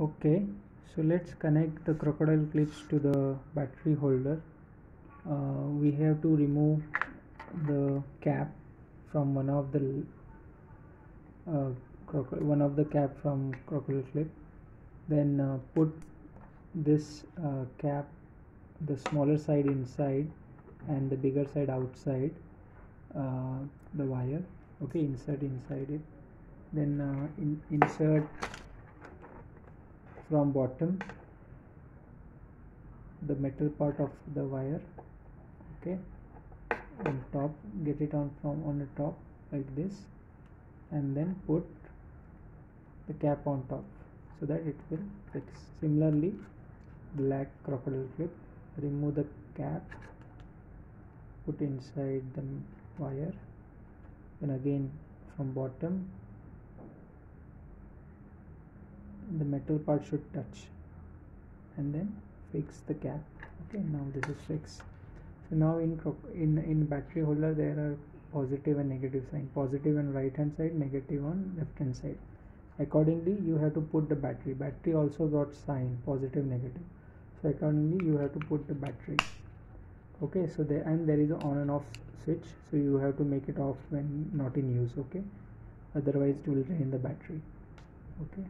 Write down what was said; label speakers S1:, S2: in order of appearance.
S1: okay so let's connect the crocodile clips to the battery holder. Uh, we have to remove the cap from one of the uh, one of the cap from crocodile clip. Then uh, put this uh, cap the smaller side inside and the bigger side outside uh, the wire. Okay insert inside it. Then uh, in, insert from bottom the metal part of the wire okay on top get it on from on the top like this and then put the cap on top so that it will fix. Similarly black crocodile clip remove the cap put inside the wire and again from bottom the metal part should touch and then fix the cap. Okay now this is fixed. So now in in in battery holder there are positive and negative sign. Positive on right hand side negative on left hand side. Accordingly you have to put the battery. Battery also got sign positive negative. So accordingly you have to put the battery. Okay so there and there is an on and off switch so you have to make it off when not in use okay? Otherwise it will drain the battery. Okay